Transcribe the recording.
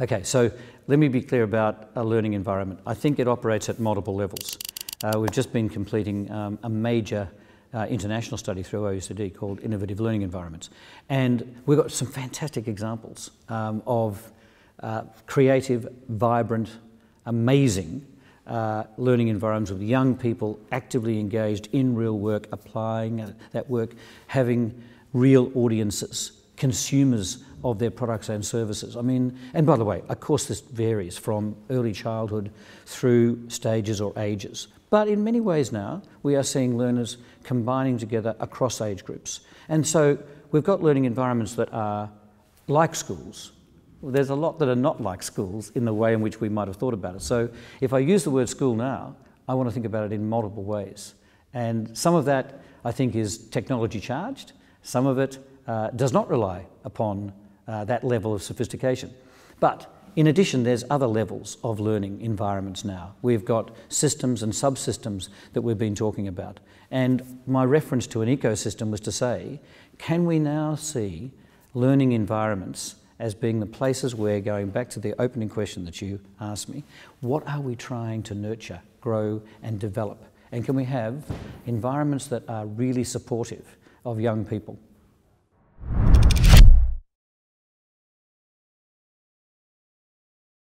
Okay, so let me be clear about a learning environment. I think it operates at multiple levels. Uh, we've just been completing um, a major uh, international study through OECD called Innovative Learning Environments. And we've got some fantastic examples um, of uh, creative, vibrant, amazing uh, learning environments with young people actively engaged in real work, applying that work, having real audiences, consumers of their products and services. I mean, and by the way, of course, this varies from early childhood through stages or ages. But in many ways now, we are seeing learners combining together across age groups. And so we've got learning environments that are like schools, there's a lot that are not like schools in the way in which we might have thought about it. So if I use the word school now, I want to think about it in multiple ways. And some of that, I think, is technology charged. Some of it uh, does not rely upon uh, that level of sophistication. But in addition, there's other levels of learning environments now. We've got systems and subsystems that we've been talking about. And my reference to an ecosystem was to say, can we now see learning environments as being the places where, going back to the opening question that you asked me, what are we trying to nurture, grow, and develop? And can we have environments that are really supportive of young people?